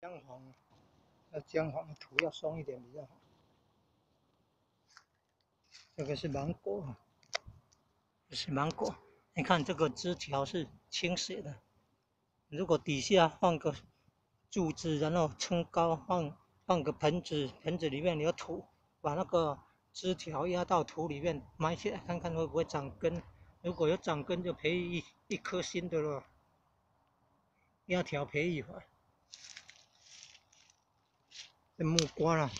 姜黄，那姜黄的土要松一点比较好。这个是芒果，这是芒果。你看这个枝条是倾斜的，如果底下放个柱子，然后撑高，放放个盆子，盆子里面有土，把那个枝条压到土里面埋起来，看看会不会长根。如果有长根，就培育一一颗新的了。压条培育法。这木瓜啦。